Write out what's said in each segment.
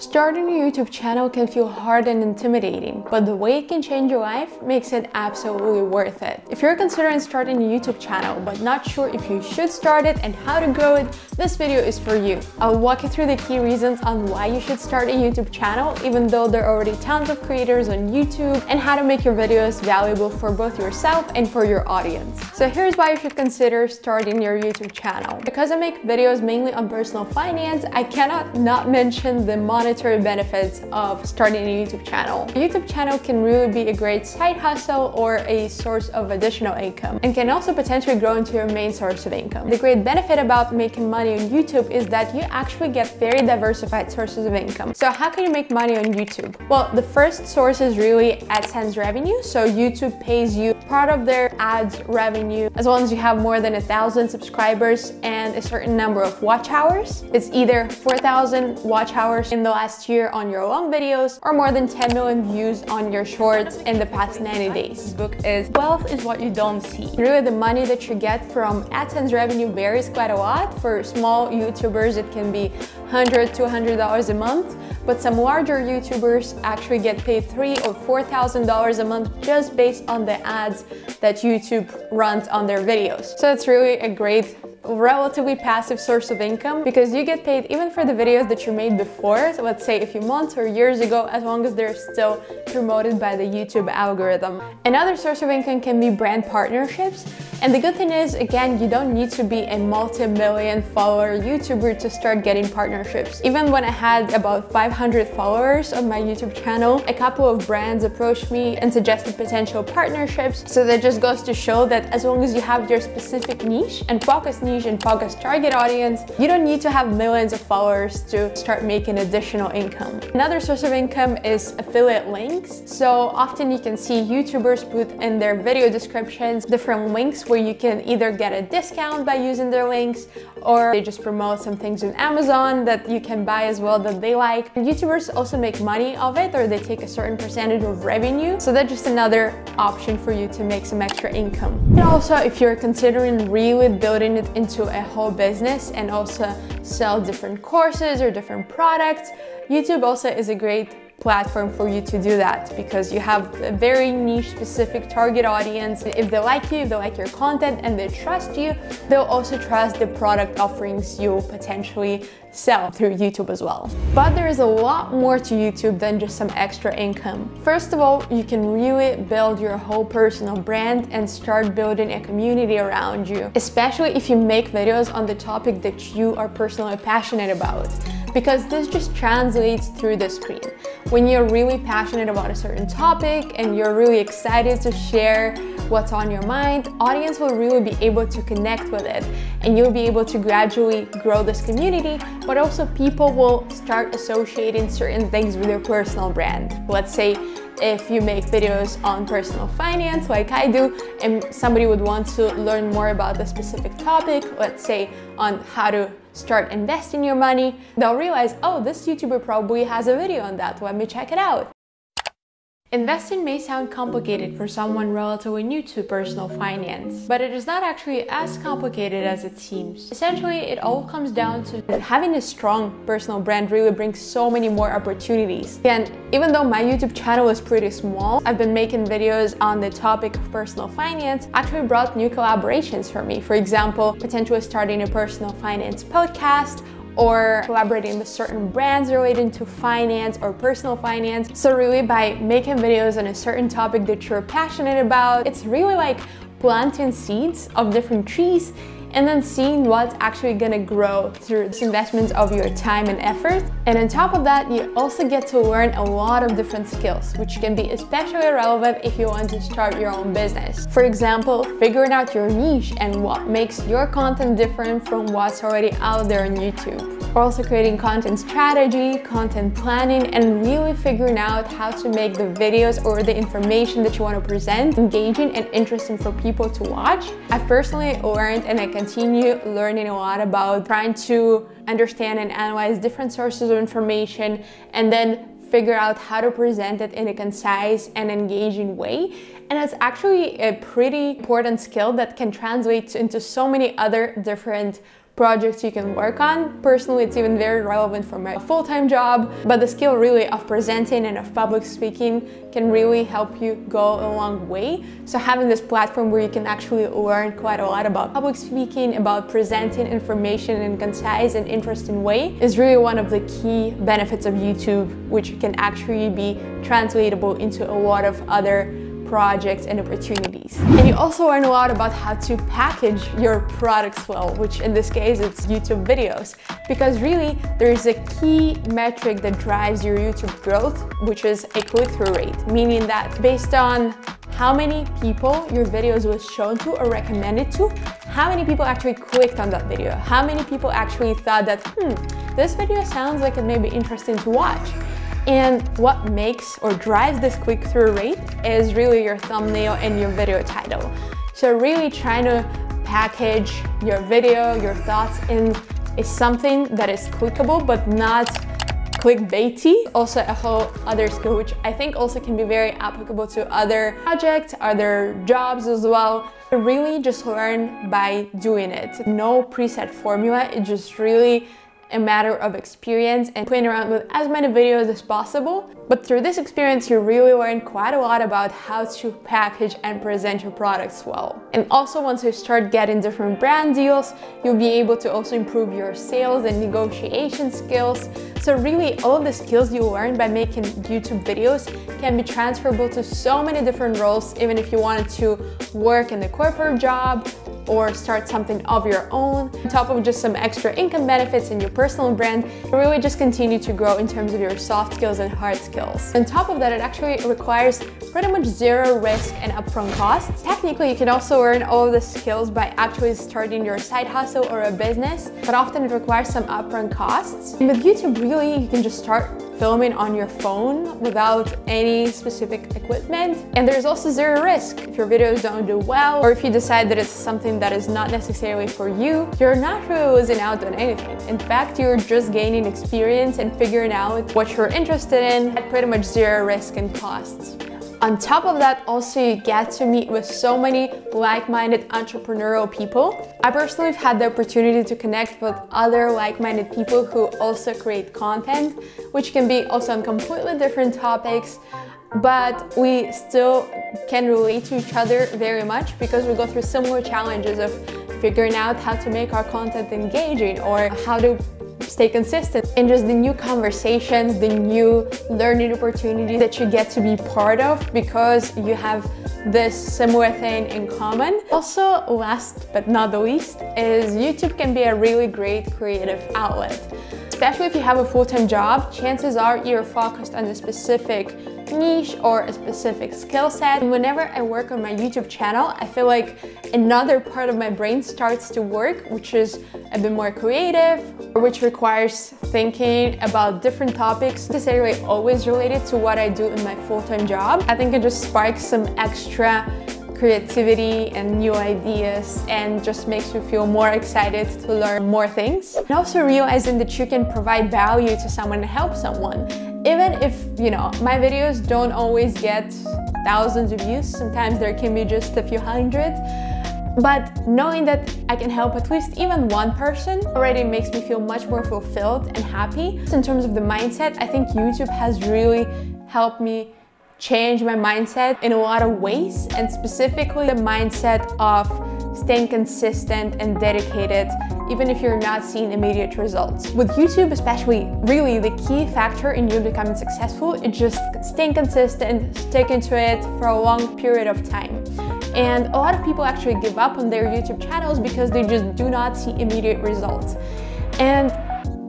Starting a YouTube channel can feel hard and intimidating, but the way it can change your life makes it absolutely worth it. If you're considering starting a YouTube channel but not sure if you should start it and how to grow it, this video is for you. I'll walk you through the key reasons on why you should start a YouTube channel even though there are already tons of creators on YouTube and how to make your videos valuable for both yourself and for your audience. So here's why you should consider starting your YouTube channel. Because I make videos mainly on personal finance, I cannot not mention the monetary monetary benefits of starting a YouTube channel. A YouTube channel can really be a great side hustle or a source of additional income and can also potentially grow into your main source of income. The great benefit about making money on YouTube is that you actually get very diversified sources of income. So how can you make money on YouTube? Well, the first source is really AdSense revenue. So YouTube pays you part of their ads revenue as long as you have more than a thousand subscribers and a certain number of watch hours. It's either 4,000 watch hours in the last year on your long videos or more than 10 million views on your shorts in the past 90 days. This book is Wealth is what you don't see. Really, the money that you get from AdSense revenue varies quite a lot. For small YouTubers, it can be 100 to $100 a month, but some larger YouTubers actually get paid three or $4,000 a month just based on the ads that YouTube runs on their videos. So it's really a great relatively passive source of income because you get paid even for the videos that you made before, so let's say a few months or years ago, as long as they're still promoted by the YouTube algorithm. Another source of income can be brand partnerships. And the good thing is, again, you don't need to be a multi-million follower YouTuber to start getting partnerships. Even when I had about 500 followers on my YouTube channel, a couple of brands approached me and suggested potential partnerships. So that just goes to show that as long as you have your specific niche and focus niche and focus target audience, you don't need to have millions of followers to start making additional income. Another source of income is affiliate links. So often you can see YouTubers put in their video descriptions different links where you can either get a discount by using their links or they just promote some things on Amazon that you can buy as well that they like. YouTubers also make money of it or they take a certain percentage of revenue. So that's just another option for you to make some extra income. And also if you're considering really building it into a whole business and also sell different courses or different products, YouTube also is a great platform for you to do that because you have a very niche specific target audience. If they like you, if they like your content and they trust you, they'll also trust the product offerings you potentially sell through YouTube as well. But there is a lot more to YouTube than just some extra income. First of all, you can really build your whole personal brand and start building a community around you, especially if you make videos on the topic that you are personally passionate about because this just translates through the screen. When you're really passionate about a certain topic and you're really excited to share what's on your mind, audience will really be able to connect with it and you'll be able to gradually grow this community, but also people will start associating certain things with your personal brand. Let's say if you make videos on personal finance like I do and somebody would want to learn more about the specific topic, let's say on how to start investing your money, they'll realize, oh, this YouTuber probably has a video on that, let me check it out. Investing may sound complicated for someone relatively new to personal finance, but it is not actually as complicated as it seems. Essentially, it all comes down to having a strong personal brand really brings so many more opportunities. And even though my YouTube channel is pretty small, I've been making videos on the topic of personal finance, actually brought new collaborations for me. For example, potentially starting a personal finance podcast or collaborating with certain brands related to finance or personal finance. So really by making videos on a certain topic that you're passionate about, it's really like planting seeds of different trees and then seeing what's actually gonna grow through this investment of your time and effort. And on top of that, you also get to learn a lot of different skills, which can be especially relevant if you want to start your own business. For example, figuring out your niche and what makes your content different from what's already out there on YouTube. We're also creating content strategy, content planning, and really figuring out how to make the videos or the information that you want to present engaging and interesting for people to watch. I've personally learned and I continue learning a lot about trying to understand and analyze different sources of information and then figure out how to present it in a concise and engaging way. And it's actually a pretty important skill that can translate into so many other different projects you can work on. Personally, it's even very relevant for my full-time job, but the skill really of presenting and of public speaking can really help you go a long way. So having this platform where you can actually learn quite a lot about public speaking, about presenting information in a concise and interesting way is really one of the key benefits of YouTube, which can actually be translatable into a lot of other projects and opportunities. And you also learn a lot about how to package your products well, which in this case it's YouTube videos. Because really there's a key metric that drives your YouTube growth, which is a click-through rate, meaning that based on how many people your videos was shown to or recommended to, how many people actually clicked on that video, how many people actually thought that, hmm, this video sounds like it may be interesting to watch. And what makes or drives this click-through rate is really your thumbnail and your video title. So really trying to package your video, your thoughts in is something that is clickable but not clickbaity. Also a whole other skill which I think also can be very applicable to other projects, other jobs as well. Really just learn by doing it. No preset formula, it just really a matter of experience and playing around with as many videos as possible. But through this experience, you really learn quite a lot about how to package and present your products well. And also once you start getting different brand deals, you'll be able to also improve your sales and negotiation skills. So really all the skills you learn by making YouTube videos can be transferable to so many different roles, even if you wanted to work in the corporate job or start something of your own. On top of just some extra income benefits in your personal brand, really just continue to grow in terms of your soft skills and hard skills. On top of that, it actually requires pretty much zero risk and upfront costs. Technically, you can also earn all of the skills by actually starting your side hustle or a business, but often it requires some upfront costs. And with YouTube, really, you can just start filming on your phone without any specific equipment. And there's also zero risk. If your videos don't do well, or if you decide that it's something that is not necessarily for you, you're not really losing out on anything. In fact, you're just gaining experience and figuring out what you're interested in at pretty much zero risk and costs. On top of that, also you get to meet with so many like-minded entrepreneurial people. I personally have had the opportunity to connect with other like-minded people who also create content, which can be also on completely different topics, but we still can relate to each other very much because we go through similar challenges of figuring out how to make our content engaging or how to stay consistent and just the new conversations, the new learning opportunities that you get to be part of because you have this similar thing in common. Also, last but not the least, is YouTube can be a really great creative outlet. Especially if you have a full-time job, chances are you're focused on a specific niche or a specific skill set. And whenever I work on my YouTube channel, I feel like another part of my brain starts to work, which is a bit more creative, which requires thinking about different topics, necessarily always related to what I do in my full-time job. I think it just sparks some extra creativity and new ideas and just makes you feel more excited to learn more things. And also realizing that you can provide value to someone and help someone. Even if, you know, my videos don't always get thousands of views, sometimes there can be just a few hundred, but knowing that I can help at least even one person already makes me feel much more fulfilled and happy. In terms of the mindset, I think YouTube has really helped me change my mindset in a lot of ways and specifically the mindset of staying consistent and dedicated even if you're not seeing immediate results. With YouTube especially, really the key factor in you becoming successful is just staying consistent, sticking to it for a long period of time. And a lot of people actually give up on their YouTube channels because they just do not see immediate results. And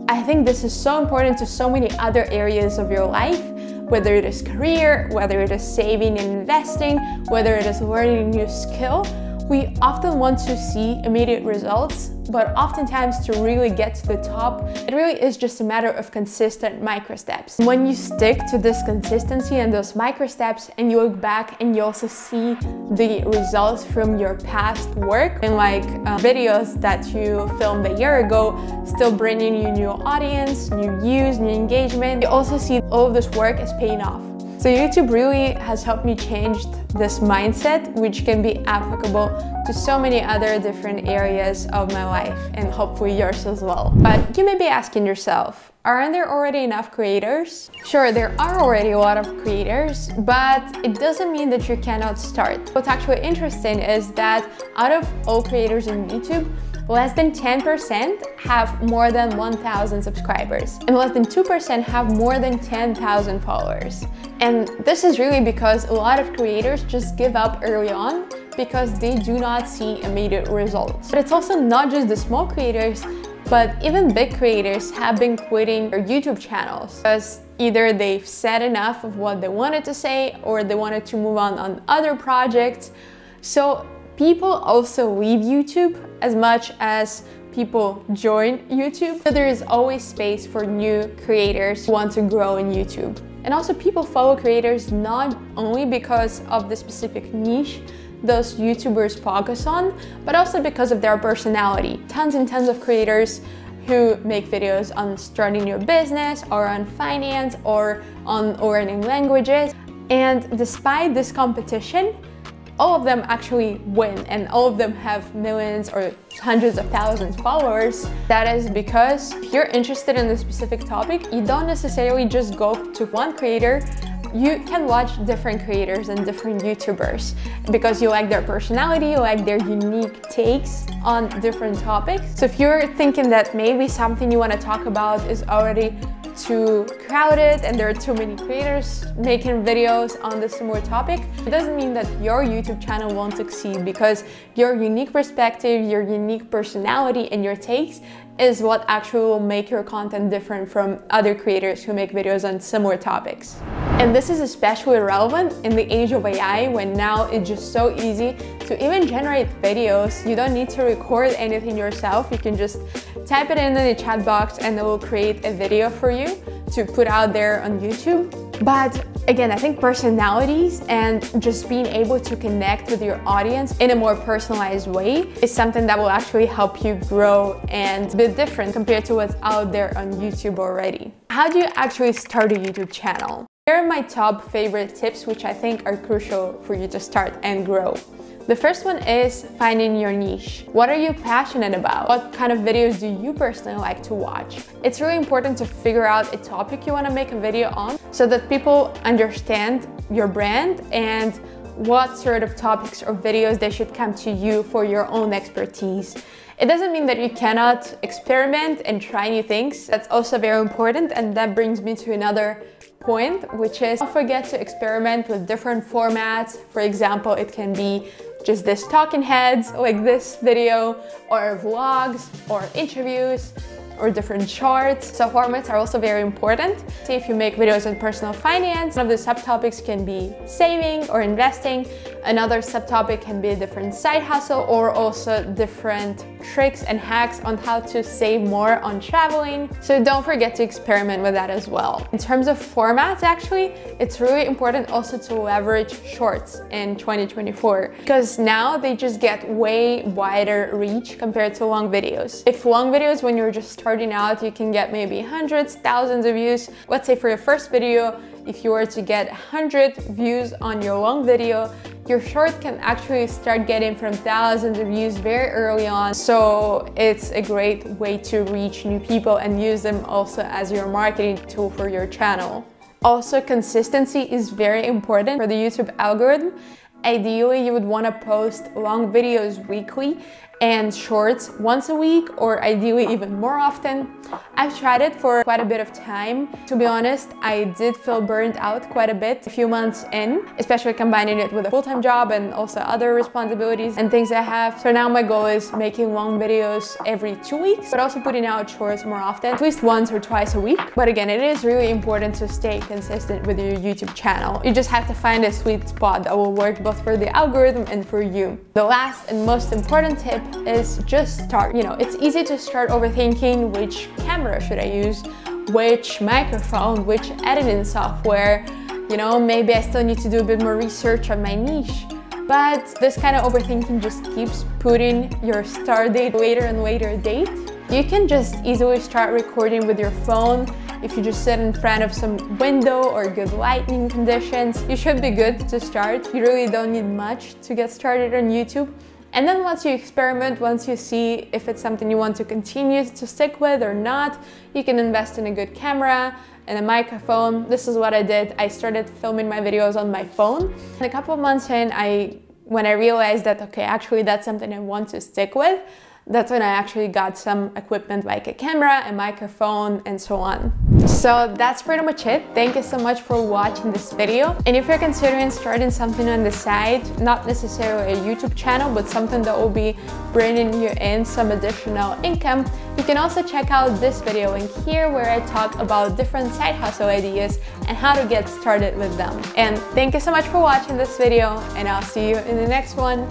I think this is so important to so many other areas of your life whether it is career, whether it is saving and investing, whether it is learning a new skill, we often want to see immediate results, but oftentimes to really get to the top, it really is just a matter of consistent micro steps. When you stick to this consistency and those micro steps and you look back and you also see the results from your past work and like uh, videos that you filmed a year ago, still bringing you new audience, new views, new engagement, you also see all of this work is paying off. So YouTube really has helped me change this mindset, which can be applicable to so many other different areas of my life and hopefully yours as well. But you may be asking yourself, aren't there already enough creators? Sure, there are already a lot of creators, but it doesn't mean that you cannot start. What's actually interesting is that out of all creators in YouTube, less than 10% have more than 1,000 subscribers, and less than 2% have more than 10,000 followers. And this is really because a lot of creators just give up early on because they do not see immediate results. But it's also not just the small creators, but even big creators have been quitting their YouTube channels because either they've said enough of what they wanted to say or they wanted to move on on other projects. So people also leave YouTube as much as people join YouTube. So there is always space for new creators who want to grow in YouTube. And also people follow creators not only because of the specific niche those YouTubers focus on, but also because of their personality. Tons and tons of creators who make videos on starting your business or on finance or on learning languages. And despite this competition, all of them actually win and all of them have millions or hundreds of thousands of followers. That is because if you're interested in a specific topic, you don't necessarily just go to one creator you can watch different creators and different YouTubers because you like their personality, you like their unique takes on different topics. So if you're thinking that maybe something you want to talk about is already too crowded and there are too many creators making videos on this similar topic, it doesn't mean that your YouTube channel won't succeed because your unique perspective, your unique personality and your takes is what actually will make your content different from other creators who make videos on similar topics. And this is especially relevant in the age of AI when now it's just so easy to even generate videos. You don't need to record anything yourself. You can just type it in the chat box and it will create a video for you to put out there on YouTube. But again, I think personalities and just being able to connect with your audience in a more personalized way is something that will actually help you grow and be different compared to what's out there on YouTube already. How do you actually start a YouTube channel? Here are my top favorite tips which I think are crucial for you to start and grow. The first one is finding your niche. What are you passionate about? What kind of videos do you personally like to watch? It's really important to figure out a topic you want to make a video on so that people understand your brand and what sort of topics or videos they should come to you for your own expertise. It doesn't mean that you cannot experiment and try new things. That's also very important and that brings me to another point, which is don't forget to experiment with different formats. For example, it can be just this talking heads like this video or vlogs or interviews or different charts. So formats are also very important. See if you make videos on personal finance, one of the subtopics can be saving or investing. Another subtopic can be a different side hustle or also different tricks and hacks on how to save more on traveling. So don't forget to experiment with that as well. In terms of formats, actually, it's really important also to leverage shorts in 2024 because now they just get way wider reach compared to long videos. If long videos, when you're just starting out, you can get maybe hundreds, thousands of views. Let's say for your first video, if you were to get 100 views on your long video, your short can actually start getting from thousands of views very early on. So it's a great way to reach new people and use them also as your marketing tool for your channel. Also, consistency is very important for the YouTube algorithm. Ideally, you would want to post long videos weekly and shorts once a week or ideally even more often. I've tried it for quite a bit of time. To be honest, I did feel burned out quite a bit a few months in, especially combining it with a full-time job and also other responsibilities and things I have. So now my goal is making long videos every two weeks, but also putting out shorts more often, at least once or twice a week. But again, it is really important to stay consistent with your YouTube channel. You just have to find a sweet spot that will work both for the algorithm and for you. The last and most important tip is just start. You know, it's easy to start overthinking which camera should I use, which microphone, which editing software. You know, maybe I still need to do a bit more research on my niche. But this kind of overthinking just keeps putting your start date later and later date. You can just easily start recording with your phone if you just sit in front of some window or good lighting conditions, you should be good to start. You really don't need much to get started on YouTube. And then once you experiment, once you see if it's something you want to continue to stick with or not, you can invest in a good camera and a microphone. This is what I did. I started filming my videos on my phone. And a couple of months in, I when I realized that, okay, actually that's something I want to stick with, that's when I actually got some equipment like a camera, a microphone, and so on. So that's pretty much it. Thank you so much for watching this video. And if you're considering starting something on the side, not necessarily a YouTube channel, but something that will be bringing you in some additional income, you can also check out this video link here where I talk about different side hustle ideas and how to get started with them. And thank you so much for watching this video and I'll see you in the next one.